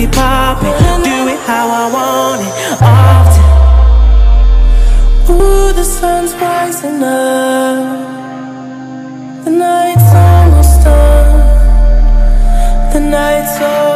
pussy popping. Do it how I want it, often. Ooh, the sun's rising up. The night's almost done. The night's over.